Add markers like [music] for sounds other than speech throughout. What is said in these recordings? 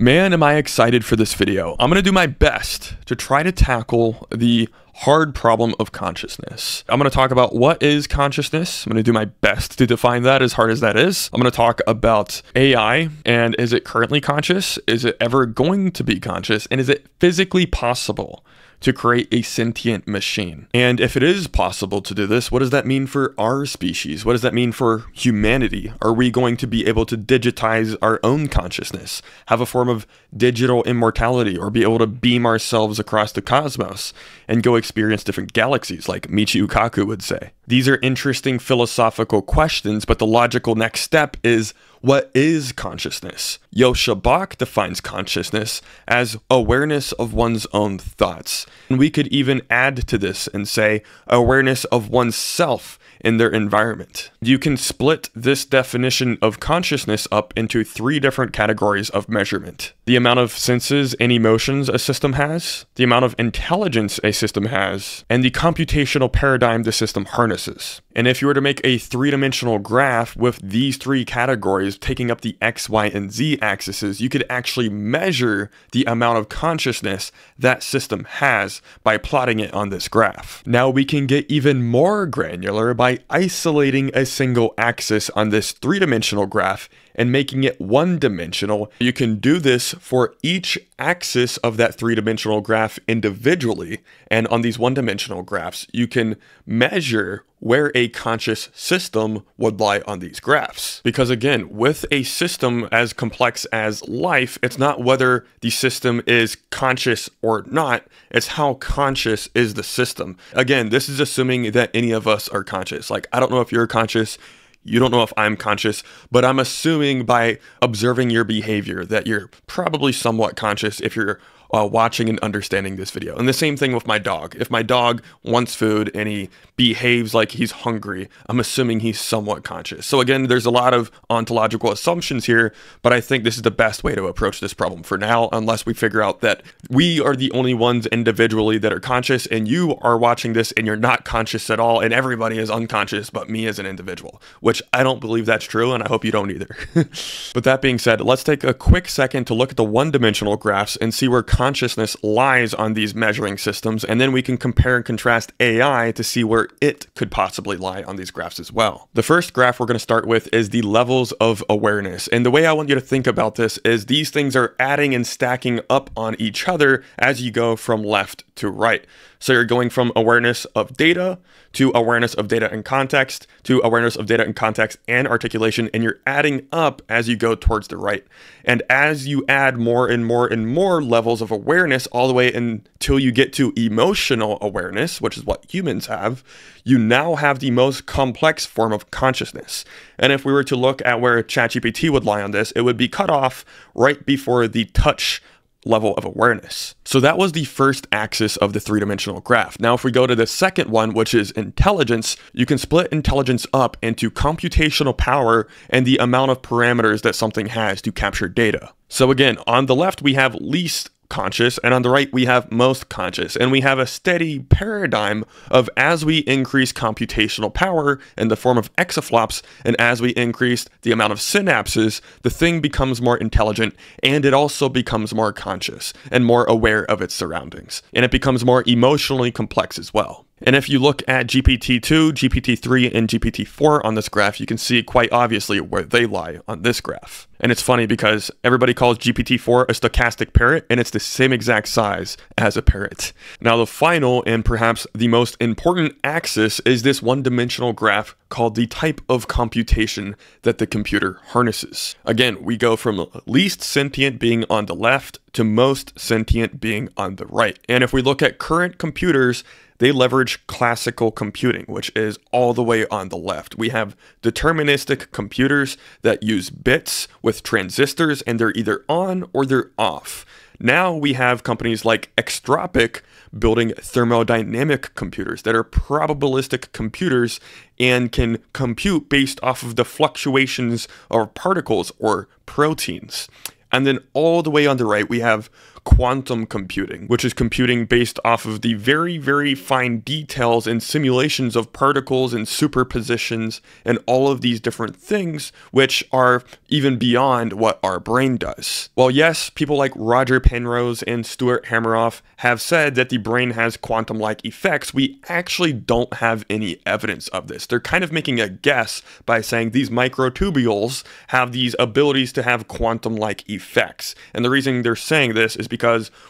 Man, am I excited for this video. I'm to do my best to try to tackle the hard problem of consciousness. I'm to talk about what is consciousness. I'm to do my best to define that as hard as that is. I'm to talk about AI and is it currently conscious? Is it ever going to be conscious? And is it physically possible to create a sentient machine. And if it is possible to do this, what does that mean for our species? What does that mean for humanity? Are we going to be able to digitize our own consciousness, have a form of digital immortality, or be able to beam ourselves across the cosmos and go experience different galaxies, like Michio Kaku would say? These are interesting philosophical questions, but the logical next step is what is consciousness? Joscha Bach defines consciousness as awareness of one's own thoughts. And we could even add to this and say awareness of oneself in their environment. You can split this definition of consciousness up into three different categories of measurement the amount of senses and emotions a system has, the amount of intelligence a system has, and the computational paradigm the system harnesses. And if you were to make a three dimensional graph with these three categories taking up the X, Y, and Z axes, you could actually measure the amount of consciousness that system has by plotting it on this graph. Now we can get even more granular by isolating a single axis on this three dimensional graph and making it one dimensional. You can do this for each axis of that three dimensional graph individually. And on these one dimensional graphs, you can measure where a conscious system would lie on these graphs. Because again, with a system as complex as life, it's not whether the system is conscious or not, it's how conscious is the system. Again, this is assuming that any of us are conscious. Like, I don't know if you're conscious, you don't know if I'm conscious, but I'm assuming by observing your behavior that you're probably somewhat conscious if you're uh, watching and understanding this video. And the same thing with my dog. If my dog wants food and he behaves like he's hungry, I'm assuming he's somewhat conscious. So again, there's a lot of ontological assumptions here, but I think this is the best way to approach this problem for now, unless we figure out that we are the only ones individually that are conscious and you are watching this and you're not conscious at all and everybody is unconscious but me as an individual, which I don't believe that's true and I hope you don't either. [laughs] but that being said, let's take a quick second to look at the one-dimensional graphs and see where consciousness lies on these measuring systems, and then we can compare and contrast AI to see where it could possibly lie on these graphs as well. The first graph we're going to start with is the levels of awareness. And the way I want you to think about this is these things are adding and stacking up on each other as you go from left to right. So you're going from awareness of data to awareness of data and context to awareness of data and context and articulation, and you're adding up as you go towards the right. And as you add more and more and more levels of awareness all the way until you get to emotional awareness, which is what humans have, you now have the most complex form of consciousness. And if we were to look at where ChatGPT would lie on this, it would be cut off right before the touch level of awareness. So that was the first axis of the three-dimensional graph. Now if we go to the second one, which is intelligence, you can split intelligence up into computational power and the amount of parameters that something has to capture data. So again, on the left we have least conscious, and on the right, we have most conscious. And we have a steady paradigm of as we increase computational power in the form of exaflops, and as we increase the amount of synapses, the thing becomes more intelligent and it also becomes more conscious and more aware of its surroundings. And it becomes more emotionally complex as well. And if you look at GPT-2, GPT-3, and GPT-4 on this graph, you can see quite obviously where they lie on this graph. And it's funny because everybody calls GPT-4 a stochastic parrot, and it's the same exact size as a parrot. Now, the final and perhaps the most important axis is this one-dimensional graph called the type of computation that the computer harnesses. Again, we go from least sentient being on the left to most sentient being on the right. And if we look at current computers, they leverage classical computing, which is all the way on the left. We have deterministic computers that use bits with transistors, and they're either on or they're off. Now we have companies like Extropic building thermodynamic computers that are probabilistic computers and can compute based off of the fluctuations of particles or proteins. And then all the way on the right, we have quantum computing, which is computing based off of the very, very fine details and simulations of particles and superpositions and all of these different things, which are even beyond what our brain does. Well, yes, people like Roger Penrose and Stuart Hameroff have said that the brain has quantum like effects. We actually don't have any evidence of this. They're kind of making a guess by saying these microtubules have these abilities to have quantum like effects. And the reason they're saying this is because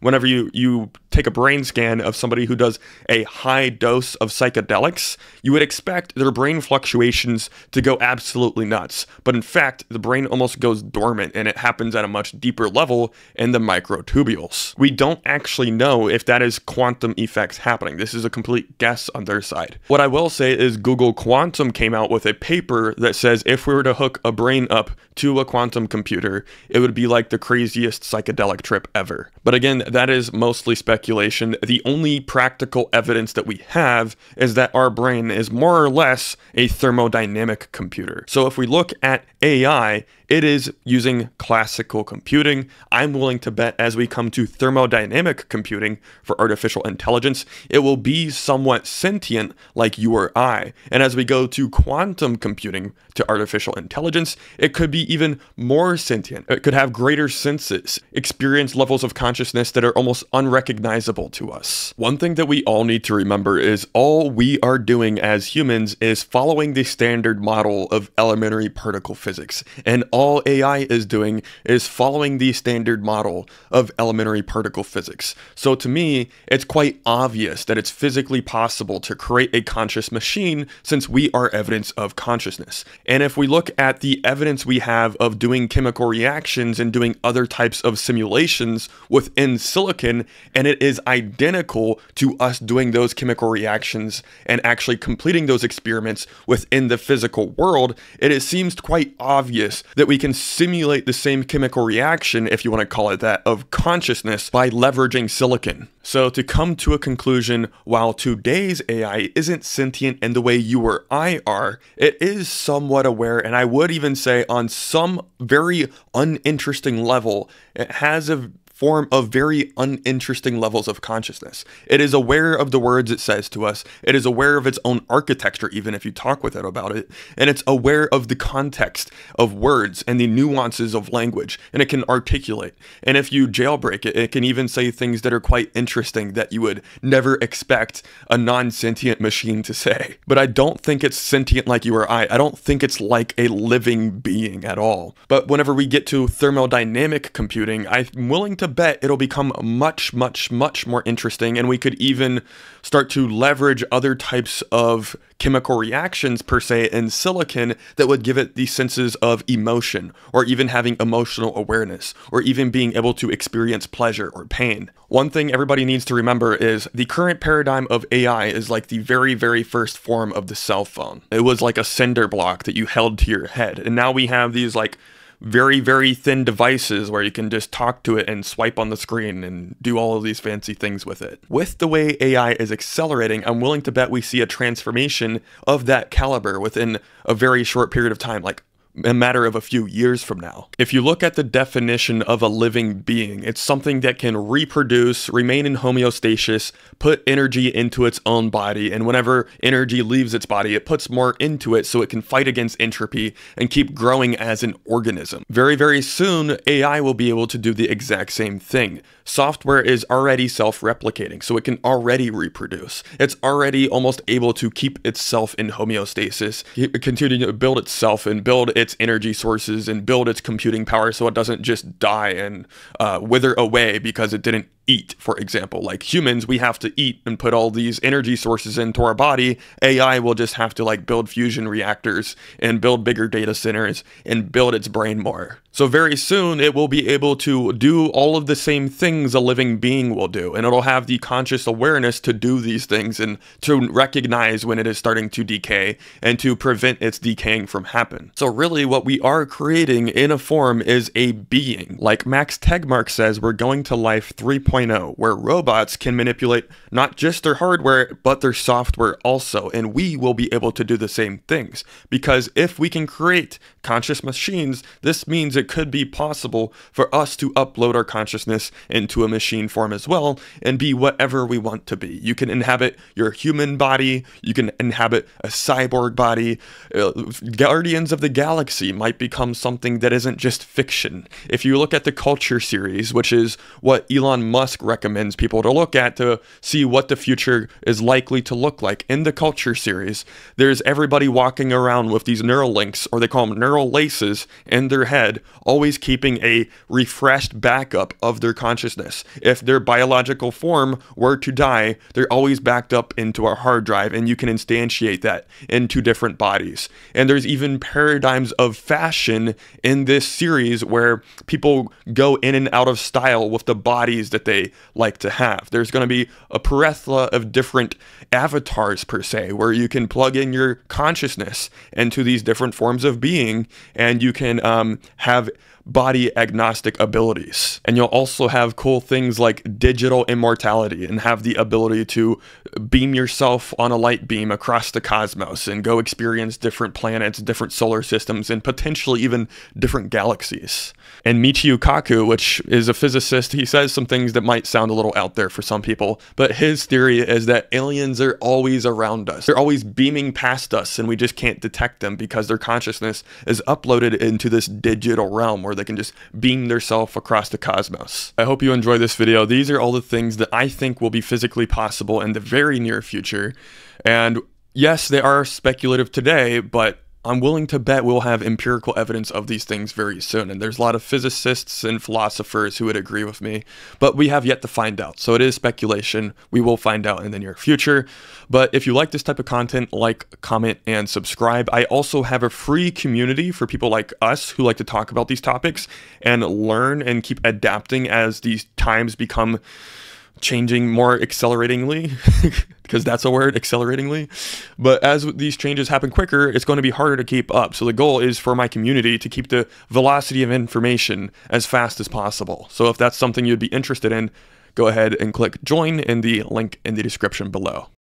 whenever you, you take a brain scan of somebody who does a high dose of psychedelics, you would expect their brain fluctuations to go absolutely nuts. But in fact, the brain almost goes dormant and it happens at a much deeper level in the microtubules. We don't actually know if that is quantum effects happening. This is a complete guess on their side. What I will say is Google Quantum came out with a paper that says if we were to hook a brain up to a quantum computer, it would be like the craziest psychedelic trip ever. But again, that is mostly speculation. The only practical evidence that we have is that our brain is more or less a thermodynamic computer. So if we look at AI, it is using classical computing. I'm willing to bet as we come to thermodynamic computing for artificial intelligence, it will be somewhat sentient like you or I. And as we go to quantum computing to artificial intelligence, it could be even more sentient. It could have greater senses, experience levels of consciousness that are almost unrecognizable to us. One thing that we all need to remember is all we are doing as humans is following the standard model of elementary particle physics. And all AI is doing is following the standard model of elementary particle physics. So to me, it's quite obvious that it's physically possible to create a conscious machine since we are evidence of consciousness. And if we look at the evidence we have of doing chemical reactions and doing other types of simulations within silicon, and it is identical to us doing those chemical reactions and actually completing those experiments within the physical world, it seems quite obvious that we can simulate the same chemical reaction, if you want to call it that, of consciousness by leveraging silicon. So, to come to a conclusion, while today's AI isn't sentient in the way you or I are, it is somewhat aware, and I would even say on some very uninteresting level, it has a form of very uninteresting levels of consciousness. It is aware of the words it says to us. It is aware of its own architecture, even if you talk with it about it. And it's aware of the context of words and the nuances of language. And it can articulate. And if you jailbreak it, it can even say things that are quite interesting that you would never expect a non sentient machine to say. But I don't think it's sentient like you or I. I don't think it's like a living being at all. But whenever we get to thermodynamic computing, I'm willing to to bet it'll become much, much, much more interesting, and we could even start to leverage other types of chemical reactions per se in silicon that would give it the senses of emotion, or even having emotional awareness, or even being able to experience pleasure or pain. One thing everybody needs to remember is the current paradigm of AI is like the very, very first form of the cell phone. It was like a cinder block that you held to your head, and now we have these like very, very thin devices where you can just talk to it and swipe on the screen and do all of these fancy things with it. With the way AI is accelerating, I'm willing to bet we see a transformation of that caliber within a very short period of time, like a matter of a few years from now. If you look at the definition of a living being, it's something that can reproduce, remain in homeostasis, put energy into its own body, and whenever energy leaves its body, it puts more into it so it can fight against entropy and keep growing as an organism. Very, very soon, AI will be able to do the exact same thing. Software is already self replicating, so it can already reproduce. It's already almost able to keep itself in homeostasis, continue to build itself and build its its energy sources and build its computing power so it doesn't just die and uh, wither away because it didn't eat, for example. Like humans, we have to eat and put all these energy sources into our body. AI will just have to like build fusion reactors and build bigger data centers and build its brain more. So very soon it will be able to do all of the same things a living being will do. And it'll have the conscious awareness to do these things and to recognize when it is starting to decay and to prevent its decaying from happen. So really what we are creating in a form is a being. Like Max Tegmark says, we're going to life 3.0 where robots can manipulate not just their hardware, but their software also. And we will be able to do the same things. Because if we can create conscious machines, this means it could be possible for us to upload our consciousness into a machine form as well and be whatever we want to be. You can inhabit your human body, you can inhabit a cyborg body. Uh, Guardians of the Galaxy might become something that isn't just fiction. If you look at the Culture series, which is what Elon Musk recommends people to look at to see what the future is likely to look like, in the Culture series, there's everybody walking around with these neural links, or they call them neural laces, in their head, always keeping a refreshed backup of their consciousness. If their biological form were to die, they're always backed up into a hard drive, and you can instantiate that into different bodies. And there's even paradigms of fashion in this series where people go in and out of style with the bodies that they like to have. There's going to be a plethora of different avatars, per se, where you can plug in your consciousness into these different forms of being and you can um, have body agnostic abilities. And you'll also have cool things like digital immortality and have the ability to beam yourself on a light beam across the cosmos and go experience different planets, different solar systems, and potentially even different galaxies. And Michio Kaku, which is a physicist, he says some things that might sound a little out there for some people, but his theory is that aliens are always around us. They're always beaming past us and we just can't detect them because their consciousness is uploaded into this digital realm where they can just beam themselves across the cosmos. I hope you enjoy this video. These are all the things that I think will be physically possible in the very near future. And yes, they are speculative today, but I'm willing to bet we'll have empirical evidence of these things very soon. And there's a lot of physicists and philosophers who would agree with me, but we have yet to find out. So it is speculation. We will find out in the near future. But if you like this type of content, like, comment, and subscribe. I also have a free community for people like us who like to talk about these topics and learn and keep adapting as these times become changing more acceleratingly [laughs] because that's a word acceleratingly. But as these changes happen quicker it's going to be harder to keep up. So the goal is for my community to keep the velocity of information as fast as possible. So if that's something you'd be interested in go ahead and click join in the link in the description below